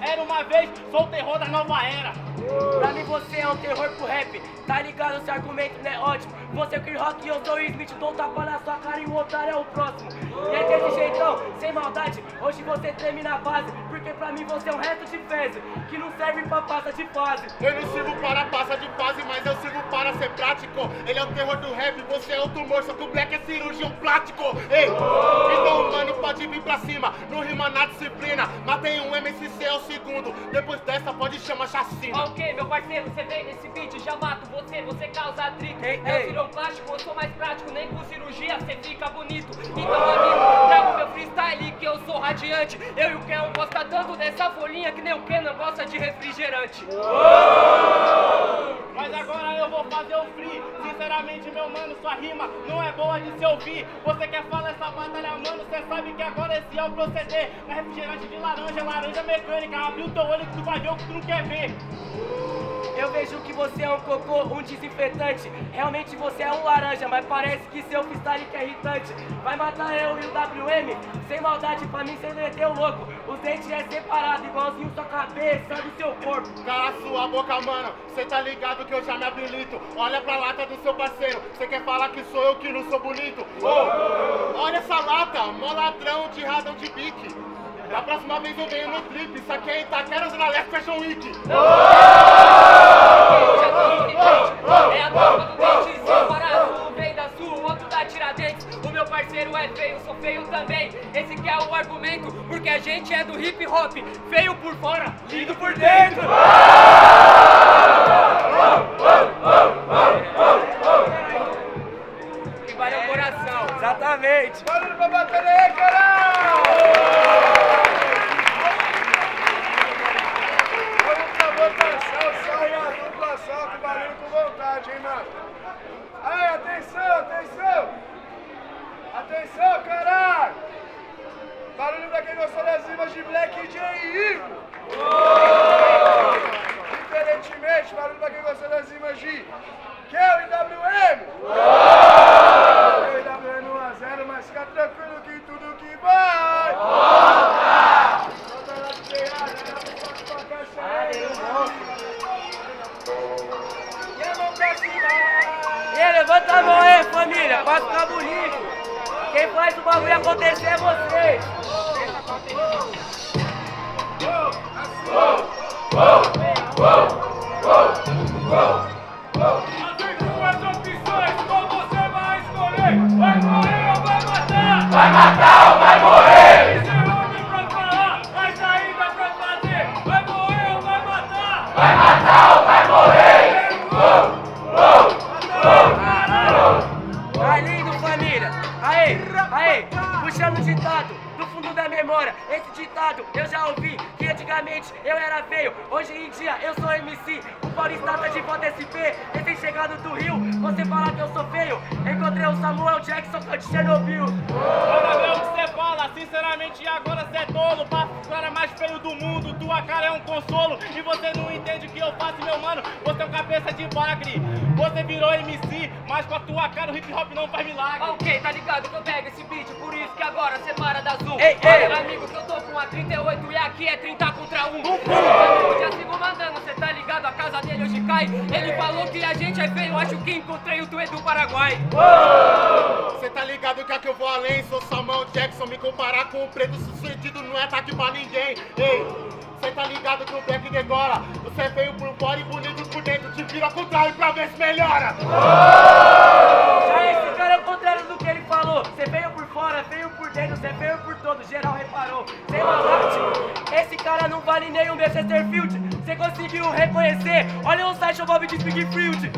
Eram uma vez, sou o terror da nova era. Pra mim você é um terror pro rap. Tá ligado? Esse argumento não é ótimo. Você é o Rock e eu sou o Smith. Dou um tapa na sua cara e o otário é o próximo. E é desse jeitão, sem maldade. Hoje você treme na base. Porque pra mim você é um resto de fezes. Que não serve pra passa de fase. Eu não sirvo para passa de fase, mas ser prático. Ele é o terror do rap, você é o tumor, só que o Black é cirurgião plástico. Ei, então mano, pode vir pra cima, não rima na disciplina. Matei um MCC ao segundo, depois dessa pode chamar chacina. Ok, meu parceiro, você vem nesse beat, já mato você, você causa atrito. Ei, é ei. o cirurgião plástico, eu sou mais prático, nem com cirurgia você fica bonito. Então, freestyle que eu e o Ken gosta tanto dessa folhinha que nem o Kenan gosta de refrigerante. Mas agora eu vou fazer o free. Sinceramente, meu mano, sua rima não é boa de se ouvir. Você quer falar essa batalha, mano? Você sabe que agora esse é o proceder. É refrigerante de laranja, laranja mecânica. Abriu teu olho que tu vai ver o que tu não quer ver. Eu vejo que você é um cocô, um desinfetante. Realmente você é um laranja, mas parece que seu freestyle que é irritante. Vai matar eu e o WM? Sem maldade, pra mim você meteu louco. Os dentes é separado, igualzinho sua cabeça do seu corpo. Cala sua boca, mano. Cê tá ligado que eu já me habilito. Olha pra lata do seu parceiro. Cê quer falar que sou eu que não sou bonito? Ô, olha essa lata, mó ladrão de radão de bique. Da próxima vez eu venho no clipe. Isso aqui é Itaquera Zona Leste Fashion Week. É a tropa do dente, separado, um vem da sul, o outro da Tiradentes. O meu parceiro é feio, sou feio também. Esse que é o argumento, porque a gente é do hip hop. Feio por fora, lindo por dentro. Que vale o coração. Exatamente. Barulho pra batalha aí, caralho! Levanta a mão aí, família, pra ficar bonito. Quem faz o bagulho acontecer é vocês. Vai matar ou vai antigamente eu era feio. Hoje em dia eu sou MC. O Paulista tá de volta SP. Recém-chegado do Rio, você fala que eu sou feio. Encontrei o Samuel Jackson de Chernobyl. Manda sinceramente agora você é tolo. Cara mais feio do mundo, tua cara é um consolo. E você não entende o que eu faço, meu mano. Você é um cabeça de bagre. Você virou MC, mas com a tua cara o hip hop não faz milagre. Ok, tá ligado que eu pego esse beat, por isso que agora separa da azul. Ei, ei. Olha, amigo, que eu tô com a 38 e aqui é 30 contra 1. Eu já sigo mandando, cê tá ligado? A casa dele hoje cai. Ele falou que a gente é feio, acho que encontrei o Tuê do Paraguai. Cê Jackson, me comparar com o preto sucedido não é ataque pra ninguém. Ei, cê tá ligado que o Black degola, você é feio por fora e bonito por dentro, te vira ao contrário pra ver se melhora. Já esse cara é o contrário do que ele falou. Você veio por fora, veio por dentro, você veio por todo. Geral reparou. Sem maldade, esse cara não vale nem um Chesterfield. Você conseguiu reconhecer? Olha o site Bob de Springfield.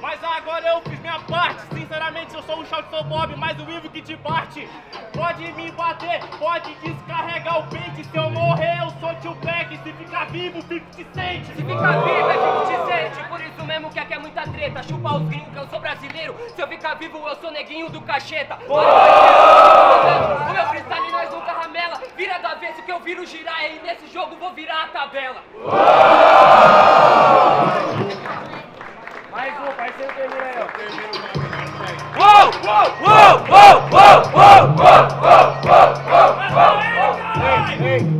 Mas agora eu fiz minha parte. Sinceramente, eu sou o Shout Sou Bob, mas o Ivo que te parte. Pode me bater, pode descarregar o pente. Se eu morrer, eu sou tio Black. Se ficar vivo, 50 Cent. Se ficar vivo é 50 cent, por isso mesmo que aqui é muita treta. Chupa os gringos que eu sou brasileiro. Se eu ficar vivo, eu sou neguinho do cacheta. O meu freestyle nós nunca ramela. Vira do avesso que eu viro girar. E nesse jogo vou virar a tabela.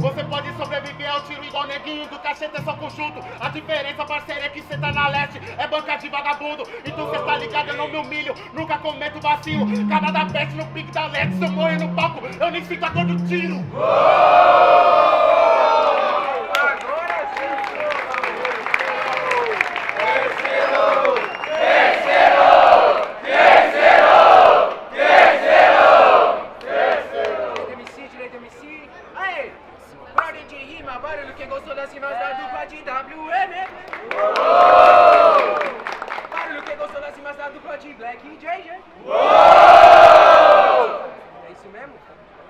Você pode sobreviver ao tiro igual neguinho do cacheta é só conjunto. A diferença, parceiro, é que cê tá na leste, é banca de vagabundo. Então cê tá ligado, eu não me humilho, nunca cometo vacilo. Cara da peste no pique da LED, se eu morrer no palco, eu nem sinto a dor do tiro sim, Direito MC, direito MC. Aê! Por rima, barulho quem gostou das rimas da dupla de WM. Barulho quem gostou das rimas da dupla de Black e JJ. É isso mesmo?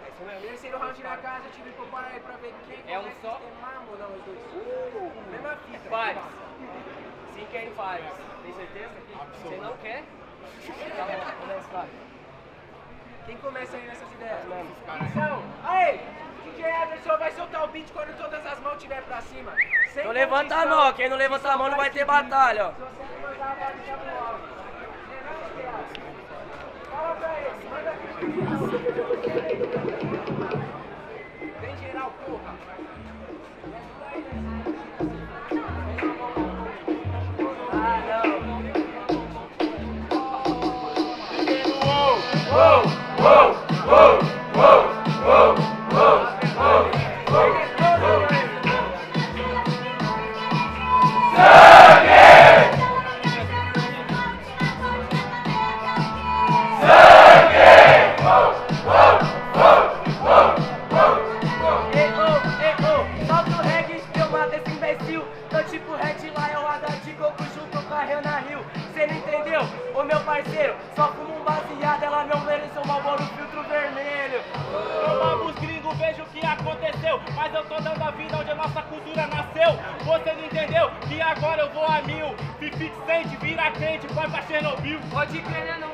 É isso mesmo. Terceiro round na casa, tive que parar aí pra ver quem É um só? sistemar, ou não, os dois. Mesma fita. Vários. Cinco em vários. Tem certeza? Você não quer? Tá bom, começa, vai. Quem começa aí nessas ideias, mano? Atenção! Aí! DJ Anderson vai soltar o beat quando todas as mãos estiver pra cima. Sem Então levanta a mão, quem não levanta a mão não vai ter batalha, ó. Tô tipo Red Lion, Ada de Goku junto com a Rihanna Hill. Cê não entendeu? Ô meu parceiro, só fumo um baseado, ela não mereceu bola no filtro vermelho. Vamos gringo, veja o que aconteceu. Mas eu tô dando a vida onde a nossa cultura nasceu. Você não entendeu que agora eu vou a mil. Fifi sente, vira quente, vai pra Chernobyl. Pode crer, né, não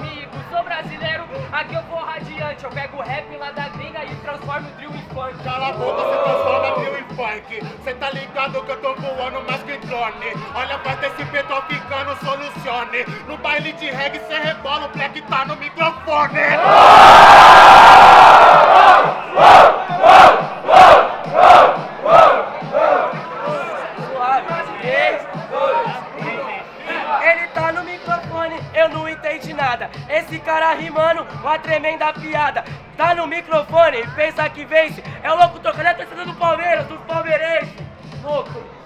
amigo. Sou brasileiro, aqui eu vou radiante. Eu pego o rap lá da gringa e transformo o drill em funk. Cala a boca, você transforma drill em funk. Cê tá ligado que eu tô voando mais que drone. Olha, vai desse peito ficando, solucione. No baile de reggae cê rebola, o black tá no microfone. Rimando, uma tremenda piada. Tá no microfone, pensa que vence. É o louco tocando a torcida do Palmeiras, dos palmeirenses. Louco.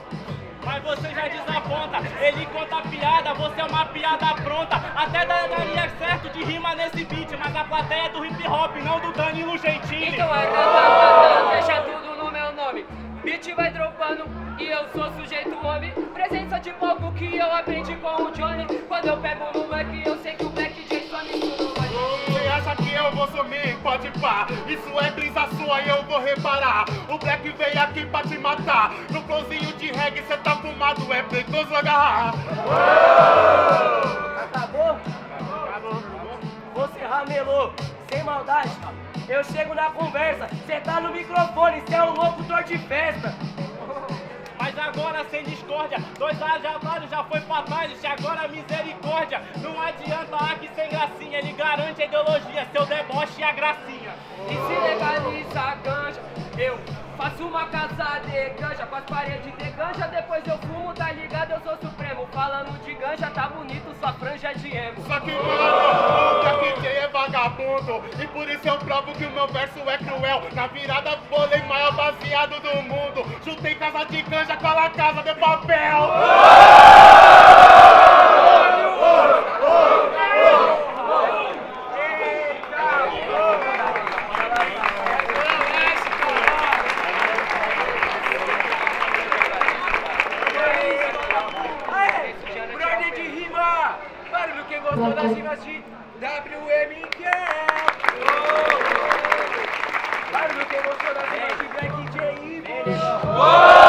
Mas você já desaponta, ele conta piada, você é uma piada pronta. Até daria certo de rima nesse beat, mas a plateia é do hip hop, não do Danilo Gentili. Então é ratatata, deixa tudo no meu nome. Beat vai dropando e eu sou sujeito homem. Presença de palco que eu aprendi com o Johnny. Quando eu pego no Pode pá. Isso é brisa sua e eu vou reparar. O Black veio aqui pra te matar. No flowzinho de reggae cê tá fumado, é perigoso agarrar. Acabou? Você ramelou, sem maldade. Eu chego na conversa, cê tá no microfone, cê é um locutor de festa. Mas agora sem discórdia, dois ajabados já foi fatality, agora misericórdia. Não adianta aqui sem gracinha, ele garante a ideologia, seu deboche gracinha. E se legaliza a ganja, eu faço uma casa de ganja com as paredes de ganja, depois eu fumo, tá ligado? Eu sou supremo. Falando de ganja, tá bonito, sua franja é de emo. Só que, mano, Black J é vagabundo. E por isso eu provo que o meu verso é cruel. Na virada, bolei maior baseado do mundo. Juntei casa de canja com a casa de papel. Aê! Por ordem de rima! Gostou das rimas de WMK! Barulho das rimas de Black J!